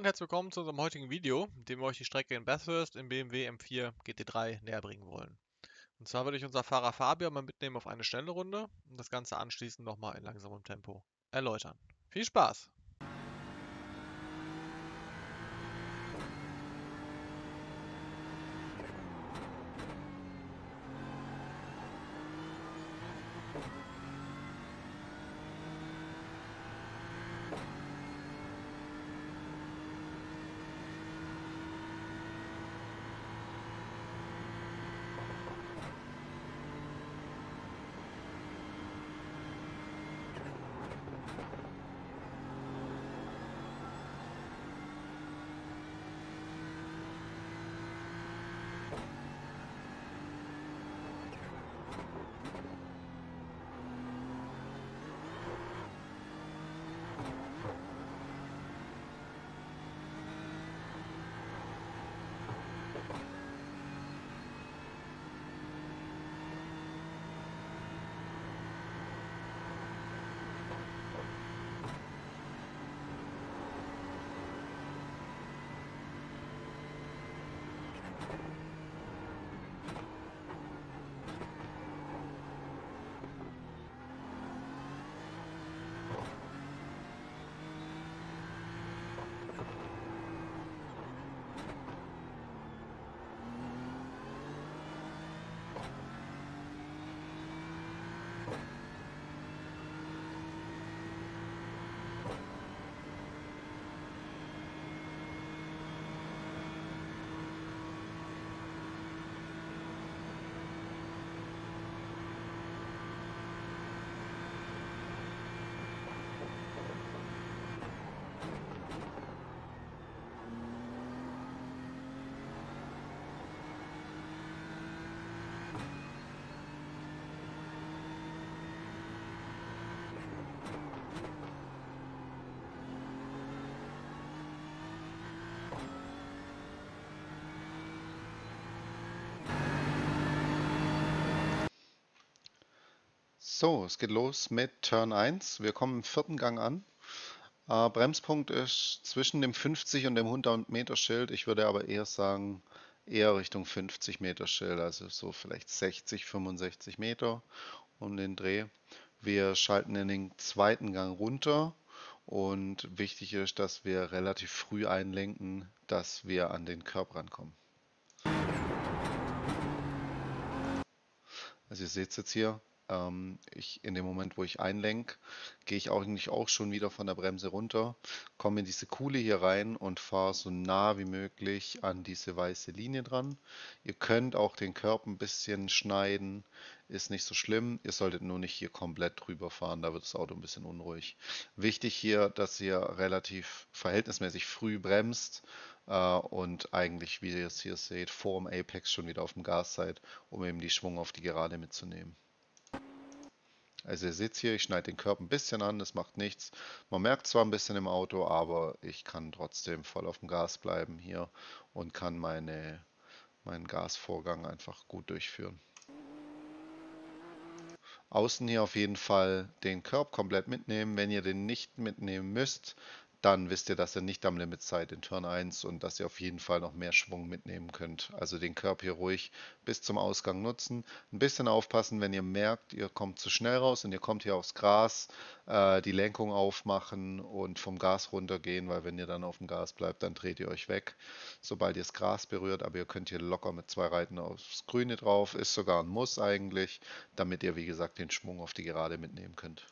und herzlich willkommen zu unserem heutigen Video, in dem wir euch die Strecke in Bathurst im BMW M4 GT3 näher bringen wollen. Und zwar würde ich unser Fahrer Fabian mal mitnehmen auf eine schnelle Runde und das Ganze anschließend nochmal in langsamem Tempo erläutern. Viel Spaß! So, es geht los mit Turn 1. Wir kommen im vierten Gang an. Äh, Bremspunkt ist zwischen dem 50 und dem 100 Meter Schild. Ich würde aber eher sagen, eher Richtung 50 Meter Schild, also so vielleicht 60, 65 Meter um den Dreh. Wir schalten in den zweiten Gang runter und wichtig ist, dass wir relativ früh einlenken, dass wir an den Körper rankommen. Also ihr seht es jetzt hier, ähm, ich, in dem Moment, wo ich einlenke, gehe ich eigentlich auch schon wieder von der Bremse runter, komme in diese Kuhle hier rein und fahre so nah wie möglich an diese weiße Linie dran. Ihr könnt auch den Körper ein bisschen schneiden, ist nicht so schlimm. Ihr solltet nur nicht hier komplett drüber fahren, da wird das Auto ein bisschen unruhig. Wichtig hier, dass ihr relativ verhältnismäßig früh bremst äh, und eigentlich, wie ihr es hier seht, vor dem Apex schon wieder auf dem Gas seid, um eben die Schwung auf die Gerade mitzunehmen. Also ihr seht hier, ich schneide den Körper ein bisschen an, das macht nichts. Man merkt zwar ein bisschen im Auto, aber ich kann trotzdem voll auf dem Gas bleiben hier und kann meine, meinen Gasvorgang einfach gut durchführen. Außen hier auf jeden Fall den Körb komplett mitnehmen. Wenn ihr den nicht mitnehmen müsst, dann wisst ihr, dass ihr nicht am Limit seid in Turn 1 und dass ihr auf jeden Fall noch mehr Schwung mitnehmen könnt. Also den Körper hier ruhig bis zum Ausgang nutzen. Ein bisschen aufpassen, wenn ihr merkt, ihr kommt zu schnell raus und ihr kommt hier aufs Gras, äh, die Lenkung aufmachen und vom Gas runtergehen, weil wenn ihr dann auf dem Gas bleibt, dann dreht ihr euch weg, sobald ihr das Gras berührt. Aber ihr könnt hier locker mit zwei Reiten aufs Grüne drauf, ist sogar ein Muss eigentlich, damit ihr wie gesagt den Schwung auf die Gerade mitnehmen könnt.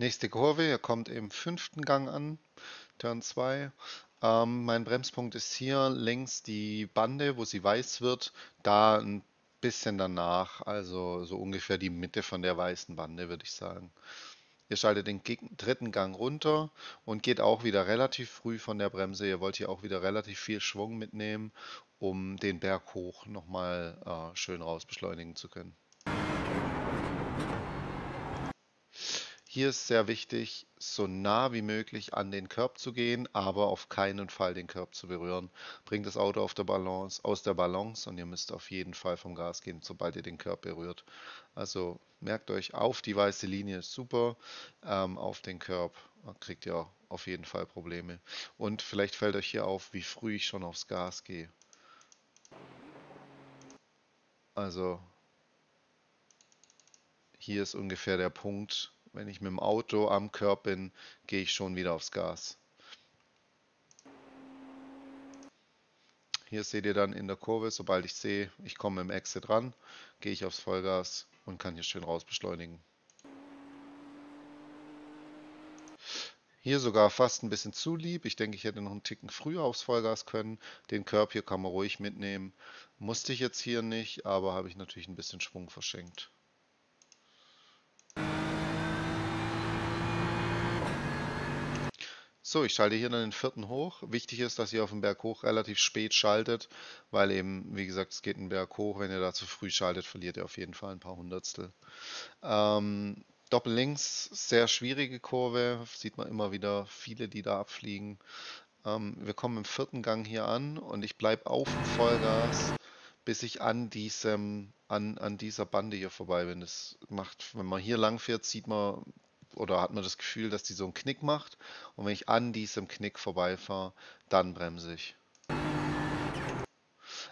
Nächste Kurve, ihr kommt im fünften Gang an, Turn 2. Ähm, mein Bremspunkt ist hier längs die Bande, wo sie weiß wird, da ein bisschen danach, also so ungefähr die Mitte von der weißen Bande, würde ich sagen. Ihr schaltet den dritten Gang runter und geht auch wieder relativ früh von der Bremse. Ihr wollt hier auch wieder relativ viel Schwung mitnehmen, um den Berg hoch nochmal äh, schön raus beschleunigen zu können. Hier ist sehr wichtig, so nah wie möglich an den Curb zu gehen, aber auf keinen Fall den Curb zu berühren. Bringt das Auto auf der Balance, aus der Balance und ihr müsst auf jeden Fall vom Gas gehen, sobald ihr den Curb berührt. Also merkt euch, auf die weiße Linie ist super, ähm, auf den Curb kriegt ihr auf jeden Fall Probleme. Und vielleicht fällt euch hier auf, wie früh ich schon aufs Gas gehe. Also hier ist ungefähr der Punkt, wenn ich mit dem Auto am Curb bin, gehe ich schon wieder aufs Gas. Hier seht ihr dann in der Kurve, sobald ich sehe, ich komme im Exit ran, gehe ich aufs Vollgas und kann hier schön raus beschleunigen. Hier sogar fast ein bisschen zu lieb. Ich denke, ich hätte noch einen Ticken früher aufs Vollgas können. Den Curb hier kann man ruhig mitnehmen. Musste ich jetzt hier nicht, aber habe ich natürlich ein bisschen Schwung verschenkt. So, ich schalte hier dann den vierten hoch. Wichtig ist, dass ihr auf dem Berg hoch relativ spät schaltet, weil eben, wie gesagt, es geht einen Berg hoch. Wenn ihr da zu früh schaltet, verliert ihr auf jeden Fall ein paar Hundertstel. Ähm, Doppel links, sehr schwierige Kurve, sieht man immer wieder viele, die da abfliegen. Ähm, wir kommen im vierten Gang hier an und ich bleibe auf dem Vollgas, bis ich an diesem, an, an dieser Bande hier vorbei bin. Das macht, wenn man hier lang fährt, sieht man oder hat man das Gefühl, dass die so einen Knick macht. Und wenn ich an diesem Knick vorbeifahre, dann bremse ich.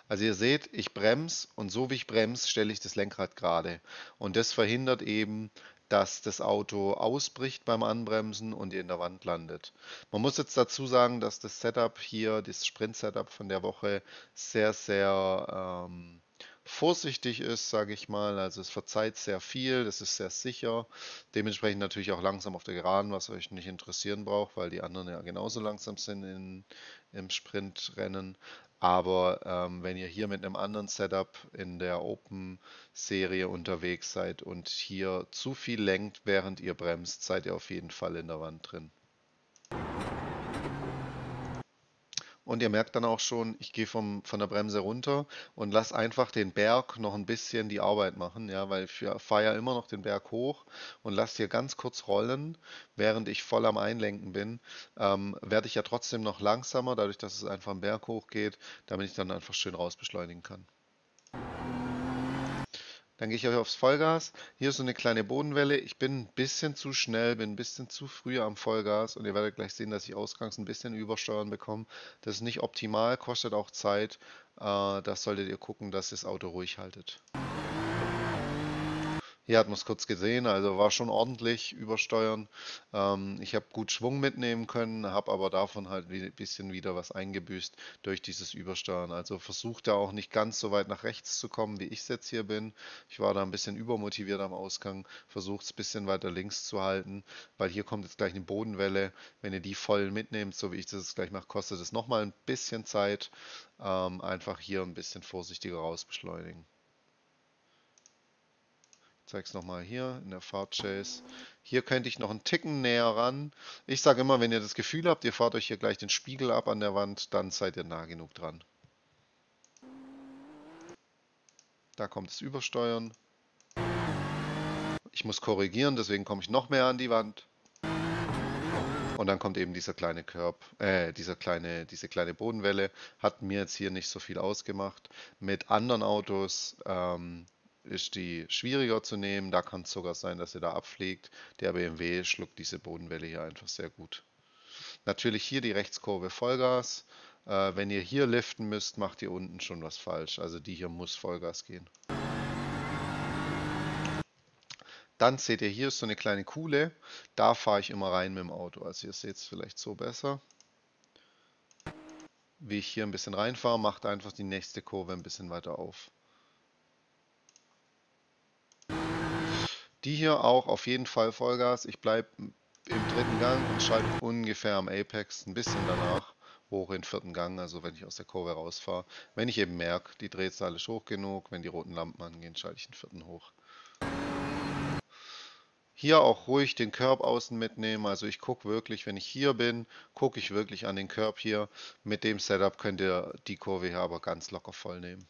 Also ihr seht, ich bremse und so wie ich bremse, stelle ich das Lenkrad gerade. Und das verhindert eben, dass das Auto ausbricht beim Anbremsen und ihr in der Wand landet. Man muss jetzt dazu sagen, dass das Setup hier, das Sprint-Setup von der Woche, sehr, sehr ähm, vorsichtig ist, sage ich mal. Also es verzeiht sehr viel, das ist sehr sicher. Dementsprechend natürlich auch langsam auf der Geraden, was euch nicht interessieren braucht, weil die anderen ja genauso langsam sind in, im Sprintrennen. Aber ähm, wenn ihr hier mit einem anderen Setup in der Open-Serie unterwegs seid und hier zu viel lenkt, während ihr bremst, seid ihr auf jeden Fall in der Wand drin. Und ihr merkt dann auch schon, ich gehe vom, von der Bremse runter und lasse einfach den Berg noch ein bisschen die Arbeit machen, ja, weil ich fahre ja immer noch den Berg hoch und lasse hier ganz kurz rollen, während ich voll am Einlenken bin, ähm, werde ich ja trotzdem noch langsamer, dadurch, dass es einfach am Berg hoch geht, damit ich dann einfach schön raus beschleunigen kann. Dann gehe ich aufs Vollgas. Hier ist so eine kleine Bodenwelle. Ich bin ein bisschen zu schnell, bin ein bisschen zu früh am Vollgas und ihr werdet gleich sehen, dass ich ausgangs ein bisschen Übersteuern bekomme. Das ist nicht optimal, kostet auch Zeit. Äh, das solltet ihr gucken, dass ihr das Auto ruhig haltet. Hier hat man es kurz gesehen, also war schon ordentlich übersteuern. Ähm, ich habe gut Schwung mitnehmen können, habe aber davon halt ein bisschen wieder was eingebüßt durch dieses Übersteuern. Also versucht er auch nicht ganz so weit nach rechts zu kommen, wie ich es jetzt hier bin. Ich war da ein bisschen übermotiviert am Ausgang, versucht es ein bisschen weiter links zu halten, weil hier kommt jetzt gleich eine Bodenwelle. Wenn ihr die voll mitnehmt, so wie ich das gleich mache, kostet es nochmal ein bisschen Zeit. Ähm, einfach hier ein bisschen vorsichtiger raus beschleunigen zeige es nochmal hier in der Fahrtchase. Hier könnte ich noch einen Ticken näher ran. Ich sage immer, wenn ihr das Gefühl habt, ihr fahrt euch hier gleich den Spiegel ab an der Wand, dann seid ihr nah genug dran. Da kommt das Übersteuern. Ich muss korrigieren, deswegen komme ich noch mehr an die Wand. Und dann kommt eben dieser kleine Körb, äh, dieser kleine, diese kleine Bodenwelle. Hat mir jetzt hier nicht so viel ausgemacht. Mit anderen Autos ähm, ist die schwieriger zu nehmen. Da kann es sogar sein, dass sie da abfliegt. Der BMW schluckt diese Bodenwelle hier einfach sehr gut. Natürlich hier die Rechtskurve Vollgas. Äh, wenn ihr hier liften müsst, macht ihr unten schon was falsch. Also die hier muss Vollgas gehen. Dann seht ihr hier ist so eine kleine Kuhle. Da fahre ich immer rein mit dem Auto. Also ihr seht es vielleicht so besser. Wie ich hier ein bisschen reinfahre, macht einfach die nächste Kurve ein bisschen weiter auf. Die hier auch auf jeden Fall Vollgas. Ich bleibe im dritten Gang und schalte ungefähr am Apex, ein bisschen danach hoch in den vierten Gang, also wenn ich aus der Kurve rausfahre. Wenn ich eben merke, die Drehzahl ist hoch genug, wenn die roten Lampen angehen, schalte ich den vierten hoch. Hier auch ruhig den Curb außen mitnehmen, also ich gucke wirklich, wenn ich hier bin, gucke ich wirklich an den Curb hier. Mit dem Setup könnt ihr die Kurve hier aber ganz locker voll nehmen.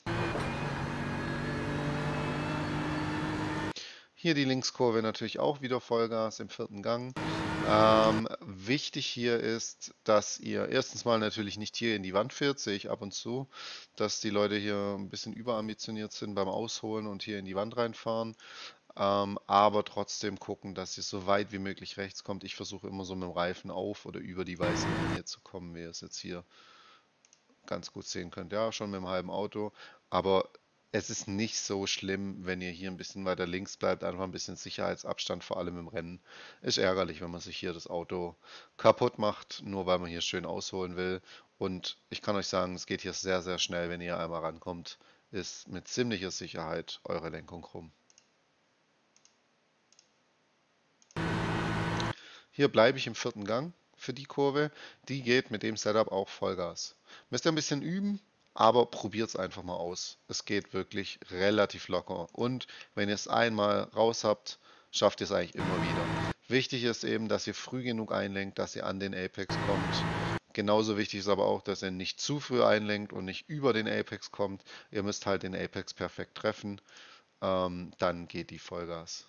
Hier die Linkskurve natürlich auch wieder Vollgas im vierten Gang. Ähm, wichtig hier ist, dass ihr erstens mal natürlich nicht hier in die Wand fährt, sehe ich ab und zu, dass die Leute hier ein bisschen überambitioniert sind beim Ausholen und hier in die Wand reinfahren. Ähm, aber trotzdem gucken, dass ihr so weit wie möglich rechts kommt. Ich versuche immer so mit dem Reifen auf oder über die weiße Linie zu kommen, wie ihr es jetzt hier ganz gut sehen könnt. Ja, schon mit dem halben Auto. Aber es ist nicht so schlimm, wenn ihr hier ein bisschen weiter links bleibt, einfach ein bisschen Sicherheitsabstand, vor allem im Rennen. Ist ärgerlich, wenn man sich hier das Auto kaputt macht, nur weil man hier schön ausholen will. Und ich kann euch sagen, es geht hier sehr, sehr schnell, wenn ihr einmal rankommt, ist mit ziemlicher Sicherheit eure Lenkung rum. Hier bleibe ich im vierten Gang für die Kurve. Die geht mit dem Setup auch Vollgas. Müsst ihr ein bisschen üben, aber probiert es einfach mal aus. Es geht wirklich relativ locker. Und wenn ihr es einmal raus habt, schafft ihr es eigentlich immer wieder. Wichtig ist eben, dass ihr früh genug einlenkt, dass ihr an den Apex kommt. Genauso wichtig ist aber auch, dass ihr nicht zu früh einlenkt und nicht über den Apex kommt. Ihr müsst halt den Apex perfekt treffen. Ähm, dann geht die Vollgas.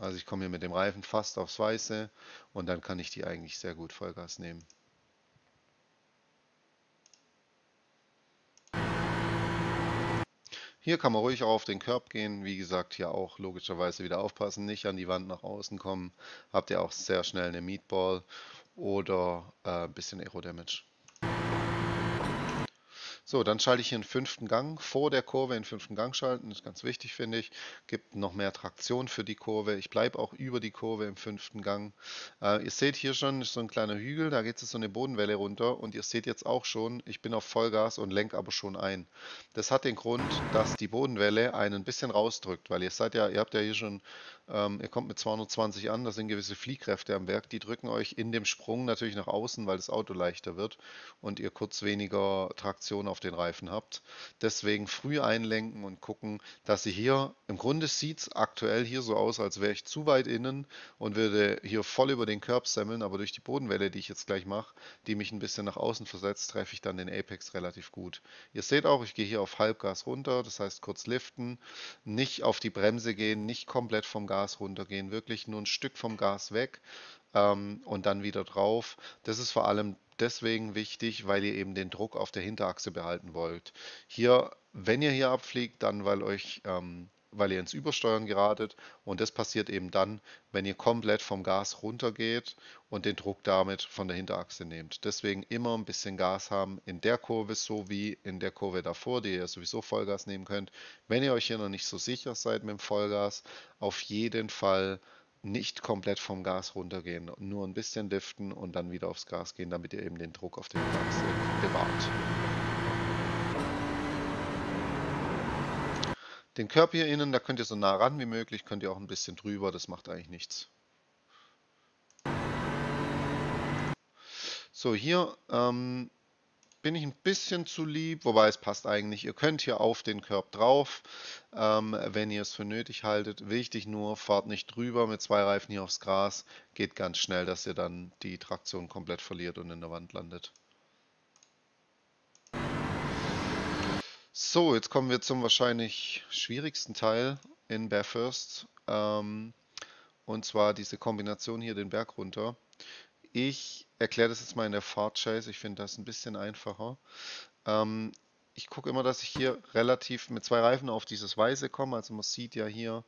Also ich komme hier mit dem Reifen fast aufs Weiße und dann kann ich die eigentlich sehr gut Vollgas nehmen. Hier kann man ruhig auch auf den Curb gehen. Wie gesagt, hier auch logischerweise wieder aufpassen, nicht an die Wand nach außen kommen. Habt ihr auch sehr schnell eine Meatball oder äh, ein bisschen Aero-Damage. So, dann schalte ich hier einen fünften Gang vor der Kurve, in fünften Gang schalten, das ist ganz wichtig, finde ich. Gibt noch mehr Traktion für die Kurve. Ich bleibe auch über die Kurve im fünften Gang. Äh, ihr seht hier schon, ist so ein kleiner Hügel, da geht es so eine Bodenwelle runter und ihr seht jetzt auch schon, ich bin auf Vollgas und lenke aber schon ein. Das hat den Grund, dass die Bodenwelle einen ein bisschen rausdrückt, weil ihr seid ja, ihr habt ja hier schon ähm, ihr kommt mit 220 an, da sind gewisse Fliehkräfte am Werk, die drücken euch in dem Sprung natürlich nach außen, weil das Auto leichter wird und ihr kurz weniger Traktion auf den Reifen habt. Deswegen früh einlenken und gucken, dass ihr hier, im Grunde sieht es aktuell hier so aus, als wäre ich zu weit innen und würde hier voll über den Curb semmeln, aber durch die Bodenwelle, die ich jetzt gleich mache, die mich ein bisschen nach außen versetzt, treffe ich dann den Apex relativ gut. Ihr seht auch, ich gehe hier auf Halbgas runter, das heißt kurz liften, nicht auf die Bremse gehen, nicht komplett vom Gas Gas runtergehen, wirklich nur ein Stück vom Gas weg ähm, und dann wieder drauf. Das ist vor allem deswegen wichtig, weil ihr eben den Druck auf der Hinterachse behalten wollt. Hier, wenn ihr hier abfliegt, dann weil euch ähm, weil ihr ins Übersteuern geratet und das passiert eben dann, wenn ihr komplett vom Gas runtergeht und den Druck damit von der Hinterachse nehmt. Deswegen immer ein bisschen Gas haben in der Kurve so wie in der Kurve davor, die ihr sowieso Vollgas nehmen könnt. Wenn ihr euch hier noch nicht so sicher seid mit dem Vollgas, auf jeden Fall nicht komplett vom Gas runtergehen, nur ein bisschen liften und dann wieder aufs Gas gehen, damit ihr eben den Druck auf der Hinterachse bewahrt. Den Körper hier innen, da könnt ihr so nah ran wie möglich, könnt ihr auch ein bisschen drüber, das macht eigentlich nichts. So, hier ähm, bin ich ein bisschen zu lieb, wobei es passt eigentlich. Ihr könnt hier auf den Körb drauf, ähm, wenn ihr es für nötig haltet. Wichtig nur, fahrt nicht drüber mit zwei Reifen hier aufs Gras. Geht ganz schnell, dass ihr dann die Traktion komplett verliert und in der Wand landet. So, jetzt kommen wir zum wahrscheinlich schwierigsten Teil in Bathurst. Ähm, und zwar diese Kombination hier den Berg runter. Ich erkläre das jetzt mal in der Fahrtchase. Ich finde das ein bisschen einfacher. Ähm, ich gucke immer, dass ich hier relativ mit zwei Reifen auf dieses Weiße komme. Also man sieht ja hier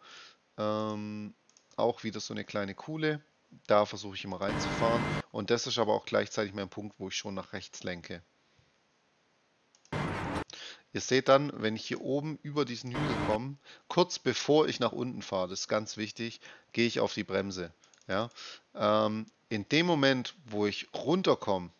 ähm, auch wieder so eine kleine Kuhle. Da versuche ich immer reinzufahren. Und das ist aber auch gleichzeitig mein Punkt, wo ich schon nach rechts lenke. Ihr seht dann, wenn ich hier oben über diesen Hügel komme, kurz bevor ich nach unten fahre, das ist ganz wichtig, gehe ich auf die Bremse. Ja? Ähm, in dem Moment, wo ich runterkomme,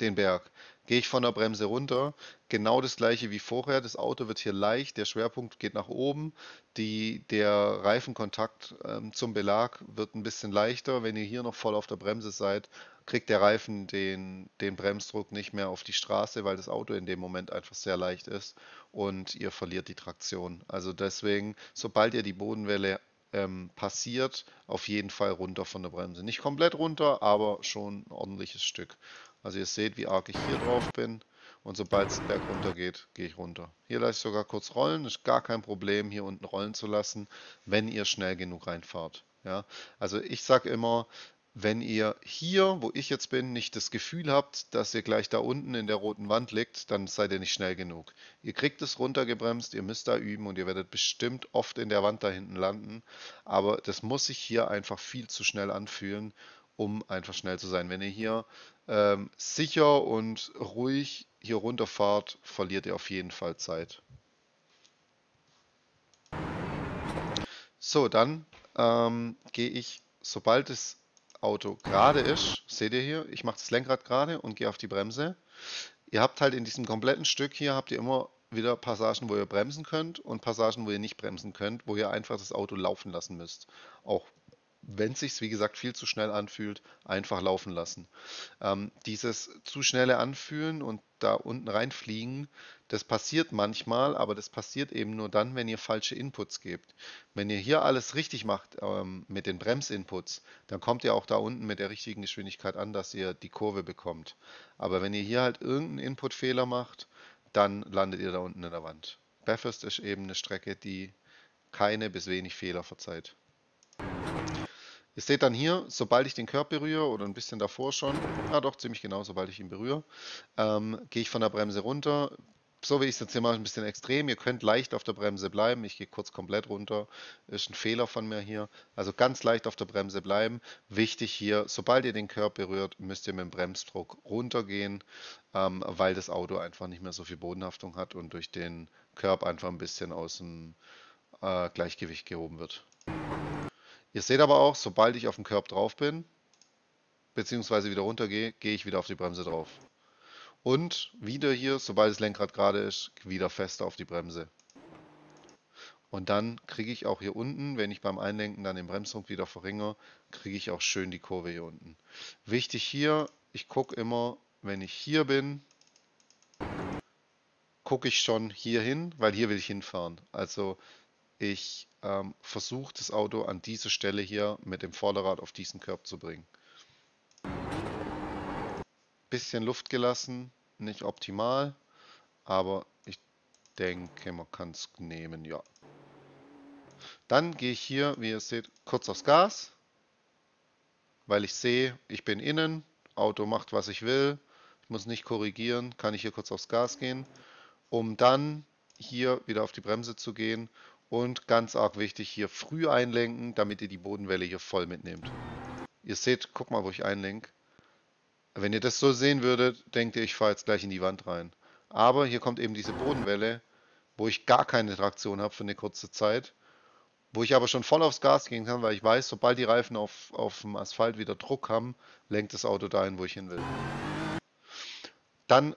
den Berg, gehe ich von der Bremse runter. Genau das gleiche wie vorher. Das Auto wird hier leicht, der Schwerpunkt geht nach oben. Die, der Reifenkontakt ähm, zum Belag wird ein bisschen leichter. Wenn ihr hier noch voll auf der Bremse seid, kriegt der Reifen den, den Bremsdruck nicht mehr auf die Straße, weil das Auto in dem Moment einfach sehr leicht ist und ihr verliert die Traktion. Also deswegen, sobald ihr die Bodenwelle ähm, passiert, auf jeden Fall runter von der Bremse. Nicht komplett runter, aber schon ein ordentliches Stück. Also ihr seht, wie arg ich hier drauf bin. Und sobald es berg runter geht, gehe ich runter. Hier lasse ich sogar kurz rollen. Ist gar kein Problem, hier unten rollen zu lassen, wenn ihr schnell genug reinfahrt. Ja, also ich sage immer, wenn ihr hier, wo ich jetzt bin, nicht das Gefühl habt, dass ihr gleich da unten in der roten Wand liegt, dann seid ihr nicht schnell genug. Ihr kriegt es runtergebremst, ihr müsst da üben und ihr werdet bestimmt oft in der Wand da hinten landen. Aber das muss sich hier einfach viel zu schnell anfühlen, um einfach schnell zu sein. Wenn ihr hier ähm, sicher und ruhig hier runterfahrt, verliert ihr auf jeden Fall Zeit. So, dann ähm, gehe ich, sobald es Auto gerade ist, seht ihr hier, ich mache das Lenkrad gerade und gehe auf die Bremse. Ihr habt halt in diesem kompletten Stück hier, habt ihr immer wieder Passagen, wo ihr bremsen könnt und Passagen, wo ihr nicht bremsen könnt, wo ihr einfach das Auto laufen lassen müsst. Auch wenn es sich, wie gesagt, viel zu schnell anfühlt, einfach laufen lassen. Ähm, dieses zu schnelle Anfühlen und da unten reinfliegen, das passiert manchmal, aber das passiert eben nur dann, wenn ihr falsche Inputs gebt. Wenn ihr hier alles richtig macht ähm, mit den Bremsinputs, dann kommt ihr auch da unten mit der richtigen Geschwindigkeit an, dass ihr die Kurve bekommt. Aber wenn ihr hier halt irgendeinen Inputfehler macht, dann landet ihr da unten in der Wand. Bathurst ist eben eine Strecke, die keine bis wenig Fehler verzeiht. Ihr seht dann hier, sobald ich den Körper berühre oder ein bisschen davor schon, ja doch, ziemlich genau, sobald ich ihn berühre, ähm, gehe ich von der Bremse runter. So wie ich es jetzt hier mache, ein bisschen extrem. Ihr könnt leicht auf der Bremse bleiben. Ich gehe kurz komplett runter. Ist ein Fehler von mir hier. Also ganz leicht auf der Bremse bleiben. Wichtig hier, sobald ihr den Körper berührt, müsst ihr mit dem Bremsdruck runtergehen, ähm, weil das Auto einfach nicht mehr so viel Bodenhaftung hat und durch den Körper einfach ein bisschen aus dem äh, Gleichgewicht gehoben wird. Ihr seht aber auch, sobald ich auf dem Körb drauf bin, beziehungsweise wieder runtergehe, gehe ich wieder auf die Bremse drauf. Und wieder hier, sobald das Lenkrad gerade ist, wieder fester auf die Bremse. Und dann kriege ich auch hier unten, wenn ich beim Einlenken dann den Bremsdruck wieder verringere, kriege ich auch schön die Kurve hier unten. Wichtig hier, ich gucke immer, wenn ich hier bin, gucke ich schon hier hin, weil hier will ich hinfahren. Also ich ähm, versuche das Auto an diese Stelle hier mit dem Vorderrad auf diesen Körb zu bringen. Bisschen Luft gelassen, nicht optimal, aber ich denke, man kann es nehmen, ja. Dann gehe ich hier, wie ihr seht, kurz aufs Gas, weil ich sehe, ich bin innen, Auto macht, was ich will, ich muss nicht korrigieren, kann ich hier kurz aufs Gas gehen, um dann hier wieder auf die Bremse zu gehen und ganz arg wichtig, hier früh einlenken, damit ihr die Bodenwelle hier voll mitnehmt. Ihr seht, guck mal, wo ich einlenke. Wenn ihr das so sehen würdet, denkt ihr, ich fahre jetzt gleich in die Wand rein. Aber hier kommt eben diese Bodenwelle, wo ich gar keine Traktion habe für eine kurze Zeit. Wo ich aber schon voll aufs Gas gehen kann, weil ich weiß, sobald die Reifen auf, auf dem Asphalt wieder Druck haben, lenkt das Auto dahin, wo ich hin will. Dann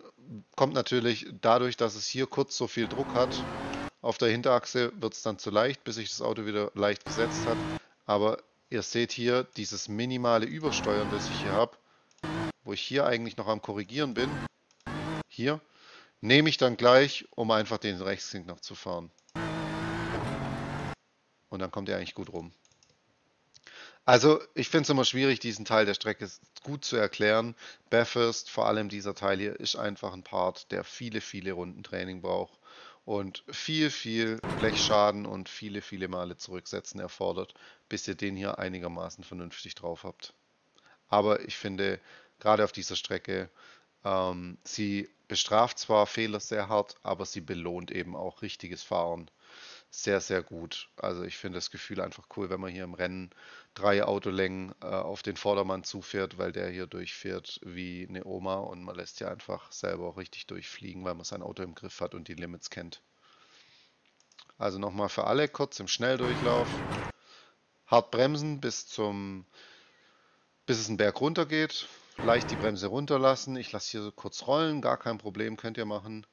kommt natürlich dadurch, dass es hier kurz so viel Druck hat, auf der Hinterachse wird es dann zu leicht, bis sich das Auto wieder leicht gesetzt hat. Aber ihr seht hier dieses minimale Übersteuern, das ich hier habe, wo ich hier eigentlich noch am Korrigieren bin. Hier nehme ich dann gleich, um einfach den Rechtsknick noch zu fahren. Und dann kommt er eigentlich gut rum. Also ich finde es immer schwierig, diesen Teil der Strecke gut zu erklären. Bathurst, vor allem dieser Teil hier, ist einfach ein Part, der viele, viele Runden Training braucht und viel, viel Blechschaden und viele, viele Male zurücksetzen erfordert, bis ihr den hier einigermaßen vernünftig drauf habt. Aber ich finde, gerade auf dieser Strecke, ähm, sie bestraft zwar Fehler sehr hart, aber sie belohnt eben auch richtiges Fahren sehr, sehr gut. Also ich finde das Gefühl einfach cool, wenn man hier im Rennen drei Autolängen äh, auf den Vordermann zufährt, weil der hier durchfährt wie eine Oma und man lässt ja einfach selber auch richtig durchfliegen, weil man sein Auto im Griff hat und die Limits kennt. Also nochmal für alle kurz im Schnelldurchlauf. Hart bremsen bis zum bis es einen Berg runter geht. Leicht die Bremse runterlassen. Ich lasse hier so kurz rollen, gar kein Problem, könnt ihr machen.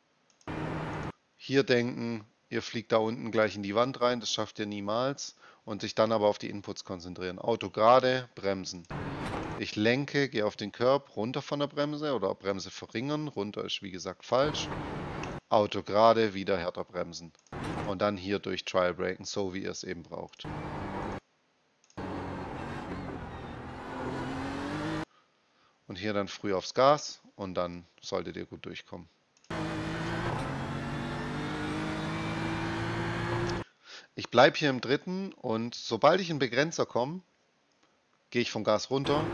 Hier denken, ihr fliegt da unten gleich in die Wand rein, das schafft ihr niemals und sich dann aber auf die Inputs konzentrieren. Auto gerade, bremsen. Ich lenke, gehe auf den Körb, runter von der Bremse oder Bremse verringern, runter ist wie gesagt falsch. Auto gerade, wieder härter bremsen. Und dann hier durch Trial Braken, so wie ihr es eben braucht. Und hier dann früh aufs Gas und dann solltet ihr gut durchkommen. Ich bleibe hier im dritten und sobald ich in Begrenzer komme, gehe ich vom Gas runter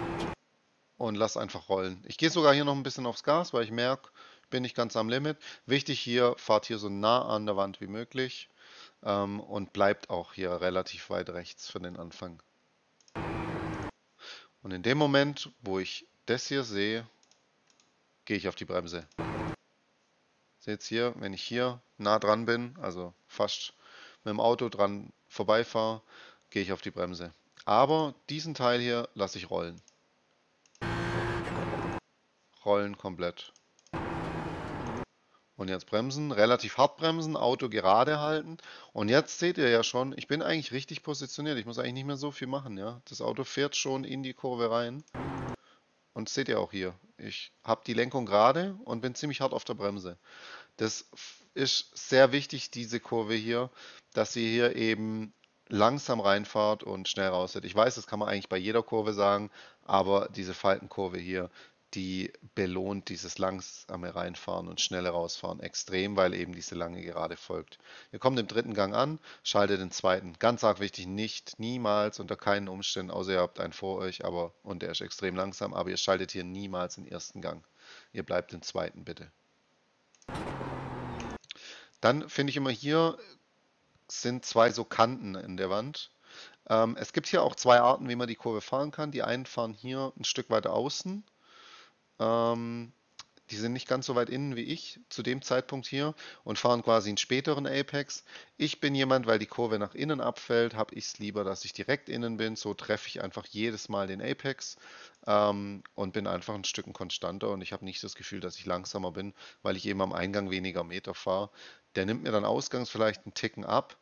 und lasse einfach rollen. Ich gehe sogar hier noch ein bisschen aufs Gas, weil ich merke, ich bin nicht ganz am Limit. Wichtig hier, fahrt hier so nah an der Wand wie möglich ähm, und bleibt auch hier relativ weit rechts für den Anfang. Und in dem Moment, wo ich das hier sehe, gehe ich auf die Bremse. Seht hier, wenn ich hier nah dran bin, also fast mit dem Auto dran vorbeifahre, gehe ich auf die Bremse. Aber diesen Teil hier lasse ich rollen. Rollen komplett. Und jetzt bremsen, relativ hart bremsen, Auto gerade halten. Und jetzt seht ihr ja schon, ich bin eigentlich richtig positioniert. Ich muss eigentlich nicht mehr so viel machen, ja. Das Auto fährt schon in die Kurve rein. Und seht ihr auch hier, ich habe die Lenkung gerade und bin ziemlich hart auf der Bremse. Das ist sehr wichtig, diese Kurve hier, dass ihr hier eben langsam reinfahrt und schnell raus seid. Ich weiß, das kann man eigentlich bei jeder Kurve sagen, aber diese Faltenkurve hier, die belohnt dieses langsame Reinfahren und schnelle Rausfahren extrem, weil eben diese lange Gerade folgt. Ihr kommt im dritten Gang an, schaltet den zweiten. Ganz arg wichtig, nicht, niemals, unter keinen Umständen, außer ihr habt einen vor euch, aber und der ist extrem langsam, aber ihr schaltet hier niemals den ersten Gang. Ihr bleibt den zweiten bitte. Dann finde ich immer hier sind zwei so Kanten in der Wand. Ähm, es gibt hier auch zwei Arten, wie man die Kurve fahren kann. Die einen fahren hier ein Stück weiter außen. Ähm, die sind nicht ganz so weit innen wie ich zu dem Zeitpunkt hier und fahren quasi einen späteren Apex. Ich bin jemand, weil die Kurve nach innen abfällt, habe ich es lieber, dass ich direkt innen bin. So treffe ich einfach jedes Mal den Apex ähm, und bin einfach ein Stück konstanter und ich habe nicht das Gefühl, dass ich langsamer bin, weil ich eben am Eingang weniger Meter fahre. Der nimmt mir dann ausgangs vielleicht einen Ticken ab,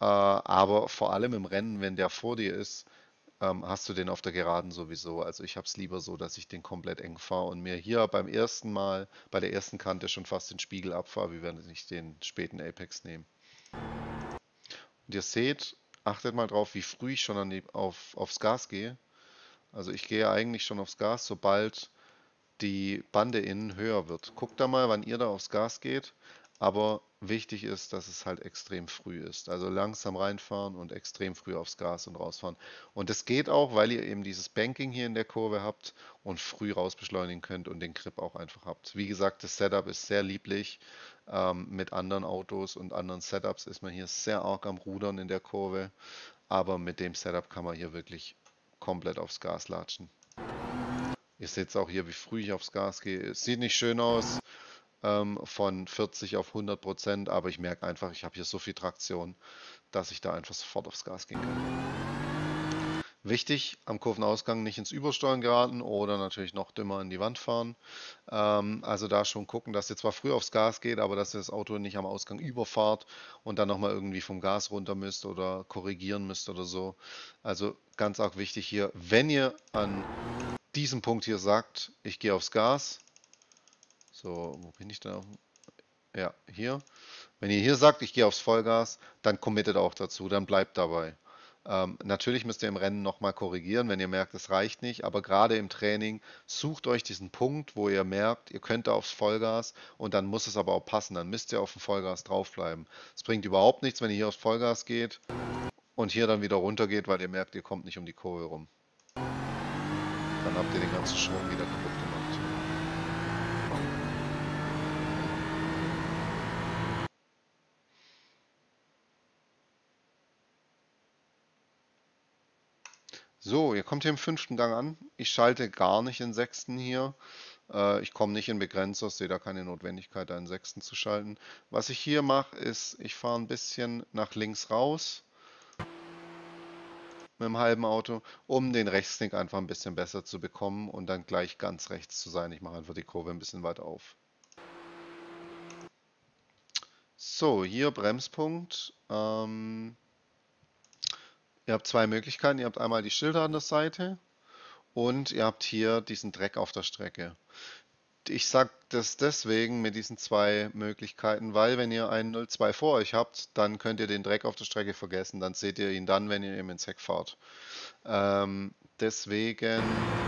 äh, aber vor allem im Rennen, wenn der vor dir ist, ähm, hast du den auf der Geraden sowieso. Also ich habe es lieber so, dass ich den komplett eng fahre und mir hier beim ersten Mal, bei der ersten Kante schon fast den Spiegel abfahre, wie wenn ich den späten Apex nehme. Und ihr seht, achtet mal drauf, wie früh ich schon die, auf, aufs Gas gehe. Also ich gehe eigentlich schon aufs Gas, sobald die Bande innen höher wird. Guckt da mal, wann ihr da aufs Gas geht. Aber wichtig ist, dass es halt extrem früh ist. Also langsam reinfahren und extrem früh aufs Gas und rausfahren. Und das geht auch, weil ihr eben dieses Banking hier in der Kurve habt und früh rausbeschleunigen könnt und den Grip auch einfach habt. Wie gesagt, das Setup ist sehr lieblich. Ähm, mit anderen Autos und anderen Setups ist man hier sehr arg am Rudern in der Kurve. Aber mit dem Setup kann man hier wirklich komplett aufs Gas latschen. Ihr seht es auch hier, wie früh ich aufs Gas gehe. Es sieht nicht schön aus ähm, von 40 auf 100 Prozent, aber ich merke einfach, ich habe hier so viel Traktion, dass ich da einfach sofort aufs Gas gehen kann. Wichtig, am Kurvenausgang nicht ins Übersteuern geraten oder natürlich noch dümmer in die Wand fahren. Ähm, also da schon gucken, dass ihr zwar früh aufs Gas geht, aber dass ihr das Auto nicht am Ausgang überfahrt und dann nochmal irgendwie vom Gas runter müsst oder korrigieren müsst oder so. Also ganz arg wichtig hier, wenn ihr an diesem Punkt hier sagt, ich gehe aufs Gas, so, wo bin ich da? Ja, hier. Wenn ihr hier sagt, ich gehe aufs Vollgas, dann committet auch dazu, dann bleibt dabei. Ähm, natürlich müsst ihr im Rennen nochmal korrigieren, wenn ihr merkt, es reicht nicht, aber gerade im Training sucht euch diesen Punkt, wo ihr merkt, ihr könnt da aufs Vollgas und dann muss es aber auch passen, dann müsst ihr auf dem Vollgas draufbleiben. Es bringt überhaupt nichts, wenn ihr hier aufs Vollgas geht und hier dann wieder runter geht, weil ihr merkt, ihr kommt nicht um die Kurve rum. Dann habt ihr den ganzen Schwung wieder kaputt gemacht. So, ihr kommt hier im fünften Gang an. Ich schalte gar nicht den sechsten hier. Äh, ich komme nicht in Begrenzer, sehe da keine Notwendigkeit, einen sechsten zu schalten. Was ich hier mache, ist, ich fahre ein bisschen nach links raus mit dem halben Auto, um den Rechtsknick einfach ein bisschen besser zu bekommen und dann gleich ganz rechts zu sein. Ich mache einfach die Kurve ein bisschen weiter auf. So, hier Bremspunkt. Ähm, Ihr habt zwei Möglichkeiten. Ihr habt einmal die Schilder an der Seite und ihr habt hier diesen Dreck auf der Strecke. Ich sage das deswegen mit diesen zwei Möglichkeiten, weil wenn ihr einen 02 vor euch habt, dann könnt ihr den Dreck auf der Strecke vergessen. Dann seht ihr ihn dann, wenn ihr ihm ins Heck fahrt. Ähm, Deswegen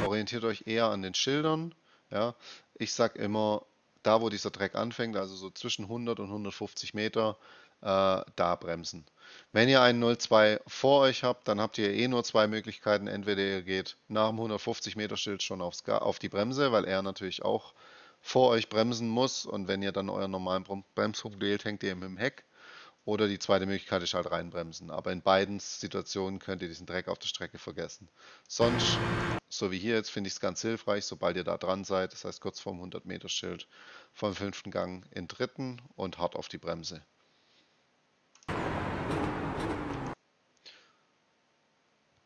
orientiert euch eher an den Schildern. Ja, ich sage immer, da wo dieser Dreck anfängt, also so zwischen 100 und 150 Meter, äh, da bremsen. Wenn ihr einen 02 vor euch habt, dann habt ihr eh nur zwei Möglichkeiten. Entweder ihr geht nach dem 150 Meter Schild schon aufs, auf die Bremse, weil er natürlich auch vor euch bremsen muss und wenn ihr dann euren normalen Bremspunkt wählt, hängt ihr mit dem Heck. Oder die zweite Möglichkeit ist halt reinbremsen. Aber in beiden Situationen könnt ihr diesen Dreck auf der Strecke vergessen. Sonst, so wie hier jetzt, finde ich es ganz hilfreich, sobald ihr da dran seid, das heißt kurz vorm 100 Meter Schild, vom fünften Gang in dritten und hart auf die Bremse.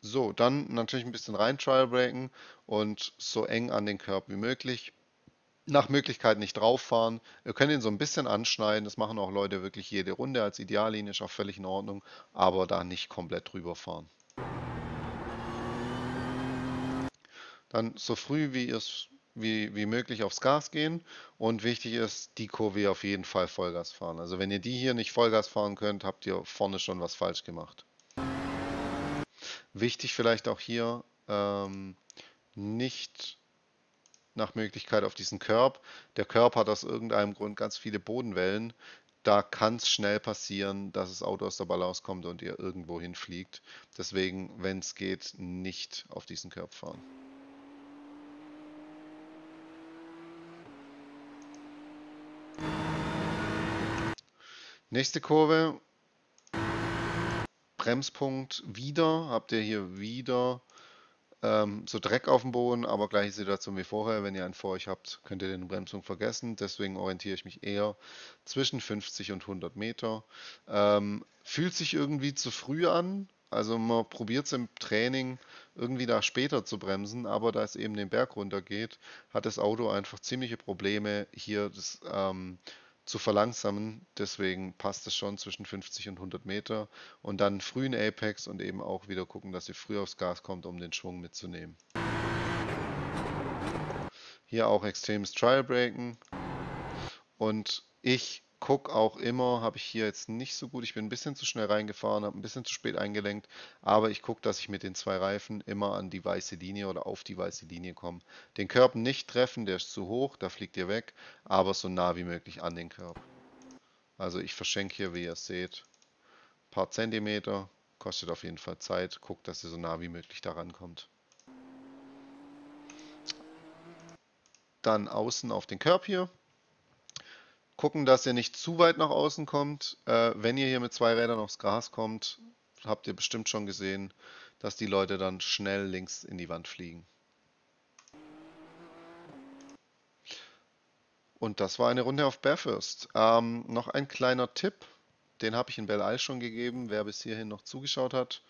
So, dann natürlich ein bisschen rein Trial Breaken und so eng an den Curb wie möglich nach Möglichkeit nicht drauf fahren. Wir können ihn so ein bisschen anschneiden. Das machen auch Leute wirklich jede Runde als Ideallinie, ist auch völlig in Ordnung. Aber da nicht komplett drüber fahren. Dann so früh wie es wie, wie möglich aufs Gas gehen. Und wichtig ist, die Kurve auf jeden Fall Vollgas fahren. Also wenn ihr die hier nicht Vollgas fahren könnt, habt ihr vorne schon was falsch gemacht. Wichtig vielleicht auch hier, ähm, nicht nach Möglichkeit auf diesen Curb. Der Curb hat aus irgendeinem Grund ganz viele Bodenwellen. Da kann es schnell passieren, dass das Auto aus der Balance kommt und ihr irgendwo hinfliegt. Deswegen, wenn es geht, nicht auf diesen Curb fahren. Nächste Kurve. Bremspunkt wieder. Habt ihr hier wieder ähm, so Dreck auf dem Boden, aber gleiche Situation wie vorher. Wenn ihr einen vor euch habt, könnt ihr den Bremsung vergessen. Deswegen orientiere ich mich eher zwischen 50 und 100 Meter. Ähm, fühlt sich irgendwie zu früh an. Also man probiert es im Training irgendwie da später zu bremsen, aber da es eben den Berg runter geht, hat das Auto einfach ziemliche Probleme, hier das ähm, zu verlangsamen. Deswegen passt es schon zwischen 50 und 100 Meter. Und dann frühen Apex und eben auch wieder gucken, dass ihr früh aufs Gas kommt, um den Schwung mitzunehmen. Hier auch extremes Trial Breaken. Und ich gucke auch immer, habe ich hier jetzt nicht so gut, ich bin ein bisschen zu schnell reingefahren, habe ein bisschen zu spät eingelenkt, aber ich gucke, dass ich mit den zwei Reifen immer an die weiße Linie oder auf die weiße Linie komme. Den Körb nicht treffen, der ist zu hoch, da fliegt ihr weg, aber so nah wie möglich an den Körb. Also ich verschenke hier, wie ihr seht, ein paar Zentimeter, kostet auf jeden Fall Zeit, guckt, dass ihr so nah wie möglich daran kommt. Dann außen auf den Körb hier gucken, dass ihr nicht zu weit nach außen kommt. Äh, wenn ihr hier mit zwei Rädern aufs Gras kommt, habt ihr bestimmt schon gesehen, dass die Leute dann schnell links in die Wand fliegen. Und das war eine Runde auf Bathurst. Ähm, noch ein kleiner Tipp, den habe ich in Belle Isle schon gegeben, wer bis hierhin noch zugeschaut hat.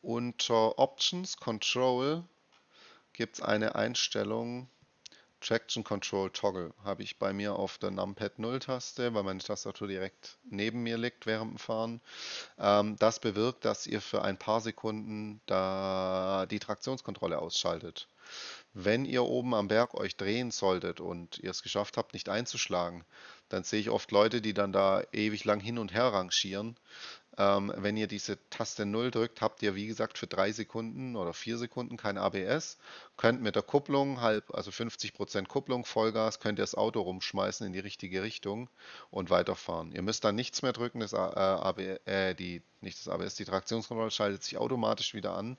Unter Options Control gibt es eine Einstellung, Traction Control Toggle habe ich bei mir auf der Numpad 0 Taste, weil meine Tastatur direkt neben mir liegt während dem Fahren. Ähm, das bewirkt, dass ihr für ein paar Sekunden da die Traktionskontrolle ausschaltet. Wenn ihr oben am Berg euch drehen solltet und ihr es geschafft habt, nicht einzuschlagen, dann sehe ich oft Leute, die dann da ewig lang hin und her rangieren. Ähm, wenn ihr diese Taste 0 drückt, habt ihr wie gesagt für drei Sekunden oder vier Sekunden kein ABS. Könnt mit der Kupplung, halb, also 50% Kupplung, Vollgas, könnt ihr das Auto rumschmeißen in die richtige Richtung und weiterfahren. Ihr müsst dann nichts mehr drücken, das, äh, AB, äh, die, nicht das ABS, die Traktionskontrolle schaltet sich automatisch wieder an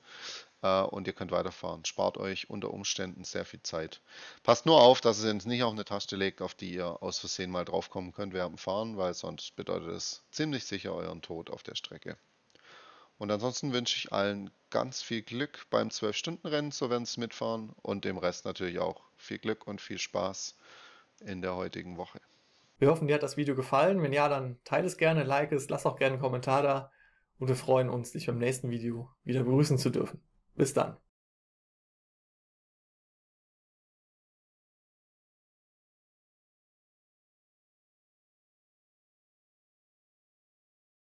äh, und ihr könnt weiterfahren. Spart euch unter Umständen sehr viel Zeit. Passt nur auf, dass ihr es nicht auf eine Taste legt, auf die ihr aus Versehen mal draufkommen könnt während dem Fahren, weil sonst bedeutet es ziemlich sicher euren Tod auf der Strecke. Und ansonsten wünsche ich allen ganz viel Glück beim 12-Stunden-Rennen, so werden es mitfahren und dem Rest natürlich auch viel Glück und viel Spaß in der heutigen Woche. Wir hoffen, dir hat das Video gefallen. Wenn ja, dann teile es gerne, like es, lass auch gerne einen Kommentar da und wir freuen uns, dich beim nächsten Video wieder begrüßen zu dürfen. Bis dann.